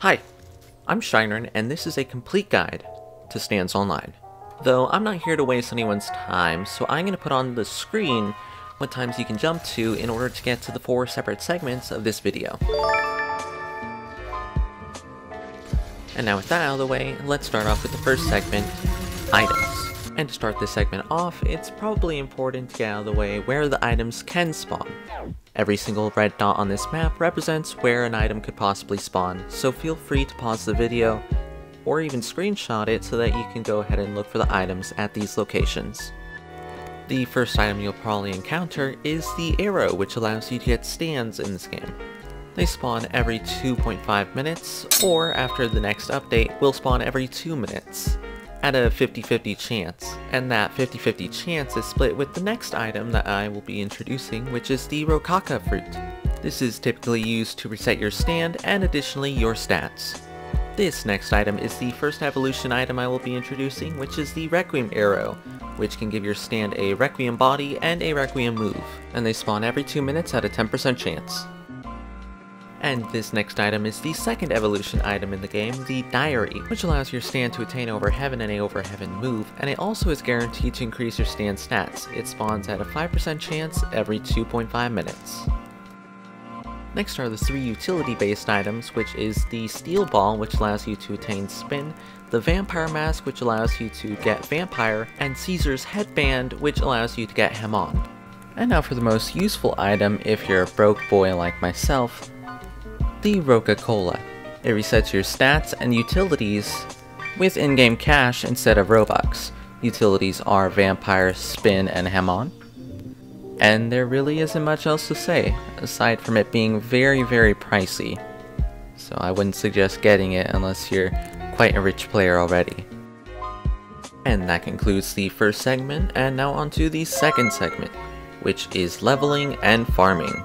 Hi, I'm Shineryn, and this is a complete guide to Stands Online. Though I'm not here to waste anyone's time, so I'm going to put on the screen what times you can jump to in order to get to the four separate segments of this video. And now with that out of the way, let's start off with the first segment, items. And to start this segment off, it's probably important to get out of the way where the items can spawn. Every single red dot on this map represents where an item could possibly spawn, so feel free to pause the video, or even screenshot it so that you can go ahead and look for the items at these locations. The first item you'll probably encounter is the arrow, which allows you to get stands in this game. They spawn every 2.5 minutes, or after the next update, will spawn every 2 minutes at a 50-50 chance, and that 50-50 chance is split with the next item that I will be introducing, which is the Rokaka fruit. This is typically used to reset your stand and additionally your stats. This next item is the first evolution item I will be introducing, which is the Requiem Arrow, which can give your stand a Requiem body and a Requiem move, and they spawn every 2 minutes at a 10% chance. And this next item is the second evolution item in the game, the Diary, which allows your stand to attain Over Heaven and a Over Heaven move, and it also is guaranteed to increase your stand stats. It spawns at a 5% chance every 2.5 minutes. Next are the three utility-based items, which is the Steel Ball, which allows you to attain Spin, the Vampire Mask, which allows you to get Vampire, and Caesar's Headband, which allows you to get Hamon. And now for the most useful item if you're a broke boy like myself, the Roka-Cola. It resets your stats and utilities with in-game cash instead of Robux. Utilities are Vampire, Spin, and Hamon. And there really isn't much else to say, aside from it being very, very pricey. So I wouldn't suggest getting it unless you're quite a rich player already. And that concludes the first segment, and now on to the second segment, which is leveling and farming.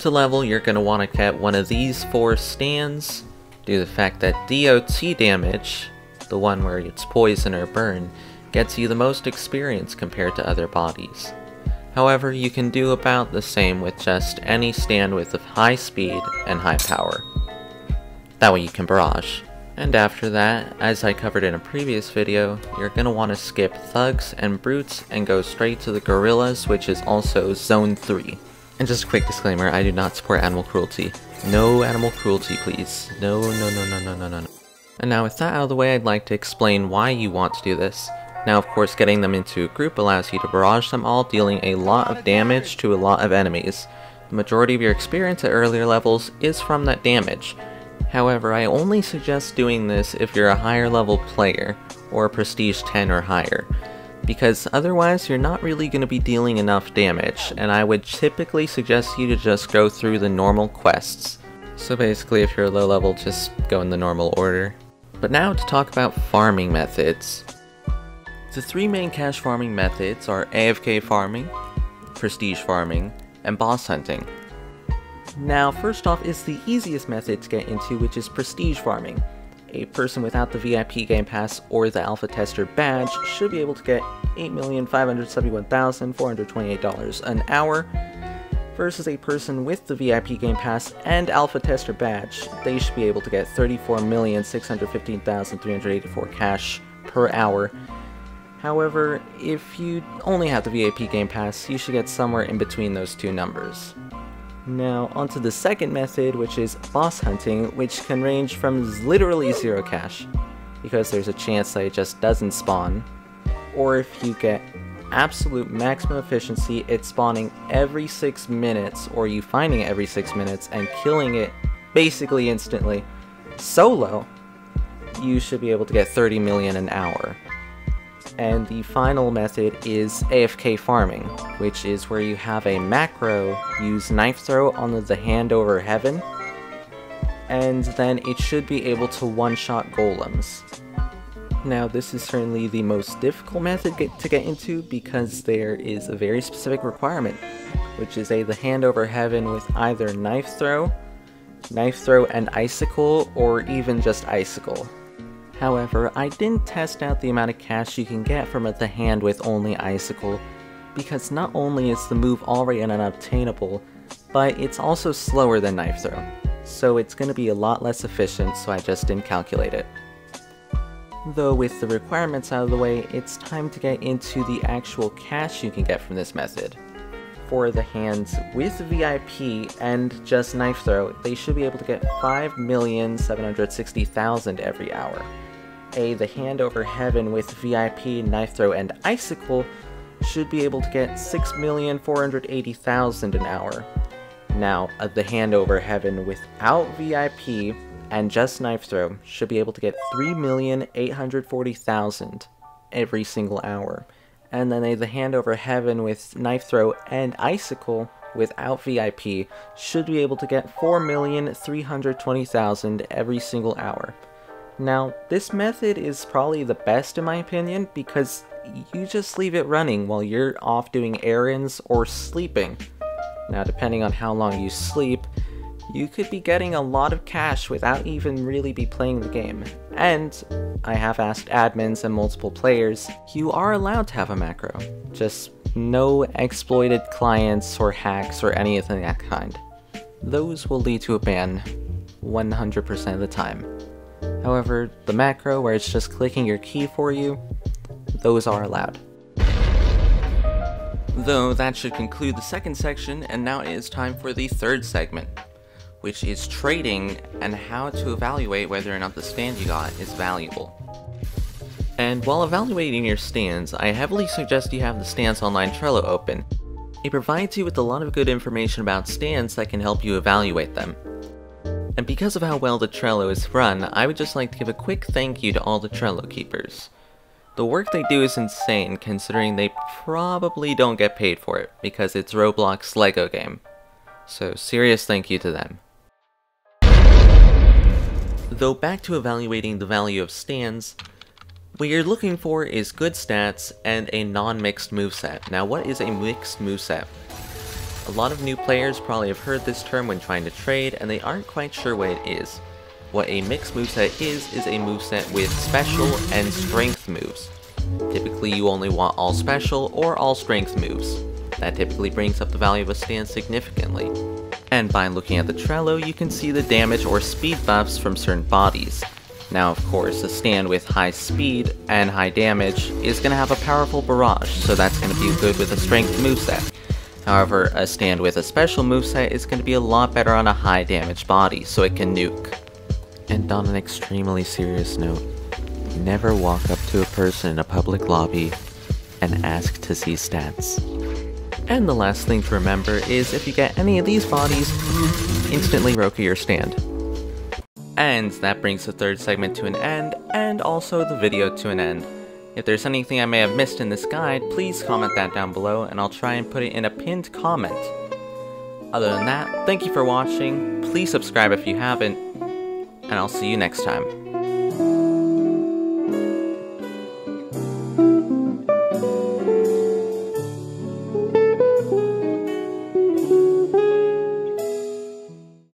To level, you're going to want to get one of these four stands, due to the fact that DOT damage, the one where it's poison or burn, gets you the most experience compared to other bodies. However, you can do about the same with just any stand with high speed and high power. That way you can barrage. And after that, as I covered in a previous video, you're going to want to skip Thugs and Brutes and go straight to the Gorillas, which is also Zone 3. And just a quick disclaimer, I do not support animal cruelty. No animal cruelty, please. No, no, no, no, no, no, no. And now with that out of the way, I'd like to explain why you want to do this. Now, of course, getting them into a group allows you to barrage them all, dealing a lot of damage to a lot of enemies. The majority of your experience at earlier levels is from that damage. However, I only suggest doing this if you're a higher level player, or prestige 10 or higher because otherwise you're not really going to be dealing enough damage, and I would typically suggest you to just go through the normal quests. So basically if you're a low level, just go in the normal order. But now to talk about farming methods. The three main cash farming methods are AFK farming, prestige farming, and boss hunting. Now first off is the easiest method to get into which is prestige farming a person without the VIP Game Pass or the Alpha Tester badge should be able to get $8,571,428 an hour versus a person with the VIP Game Pass and Alpha Tester badge, they should be able to get 34,615,384 cash per hour. However, if you only have the VIP Game Pass, you should get somewhere in between those two numbers. Now, onto the second method, which is boss hunting, which can range from literally zero cash, because there's a chance that it just doesn't spawn, or if you get absolute maximum efficiency, it's spawning every 6 minutes, or you finding it every 6 minutes and killing it basically instantly, solo, you should be able to get 30 million an hour. And the final method is AFK farming, which is where you have a macro use knife throw on the hand over heaven, and then it should be able to one-shot golems. Now this is certainly the most difficult method get to get into because there is a very specific requirement, which is a the hand over heaven with either knife throw, knife throw and icicle, or even just icicle. However, I didn't test out the amount of cash you can get from the hand with only Icicle, because not only is the move already unobtainable, but it's also slower than Knife Throw. so it's going to be a lot less efficient, so I just didn't calculate it. Though with the requirements out of the way, it's time to get into the actual cash you can get from this method. For the hands with VIP and just knife throw, they should be able to get 5,760,000 every hour. A, the hand over heaven with VIP, knife throw, and icicle should be able to get 6,480,000 an hour. Now, uh, the hand over heaven without VIP and just knife throw should be able to get 3,840,000 every single hour. And then a the hand over heaven with knife throw and icicle without VIP should be able to get 4,320,000 every single hour. Now, this method is probably the best in my opinion because you just leave it running while you're off doing errands or sleeping. Now, depending on how long you sleep, you could be getting a lot of cash without even really be playing the game. And I have asked admins and multiple players, you are allowed to have a macro. Just no exploited clients or hacks or anything of that kind. Those will lead to a ban 100% of the time. However, the macro where it's just clicking your key for you, those are allowed. Though that should conclude the second section, and now it is time for the third segment, which is trading and how to evaluate whether or not the stand you got is valuable. And while evaluating your stands, I heavily suggest you have the Stands Online Trello open. It provides you with a lot of good information about stands that can help you evaluate them. And because of how well the Trello is run, I would just like to give a quick thank you to all the Trello keepers. The work they do is insane considering they probably don't get paid for it because it's Roblox Lego game. So serious thank you to them. Though back to evaluating the value of stands, what you're looking for is good stats and a non-mixed moveset. Now what is a mixed moveset? A lot of new players probably have heard this term when trying to trade and they aren't quite sure what it is. What a mixed moveset is, is a moveset with special and strength moves. Typically you only want all special or all strength moves. That typically brings up the value of a stand significantly. And by looking at the Trello, you can see the damage or speed buffs from certain bodies. Now of course, a stand with high speed and high damage is going to have a powerful barrage, so that's going to be good with a strength moveset. However, a stand with a special moveset is going to be a lot better on a high damage body, so it can nuke. And on an extremely serious note, never walk up to a person in a public lobby and ask to see stats. And the last thing to remember is if you get any of these bodies, instantly Roka your stand. And that brings the third segment to an end, and also the video to an end. If there's anything I may have missed in this guide, please comment that down below, and I'll try and put it in a pinned comment. Other than that, thank you for watching, please subscribe if you haven't, and I'll see you next time.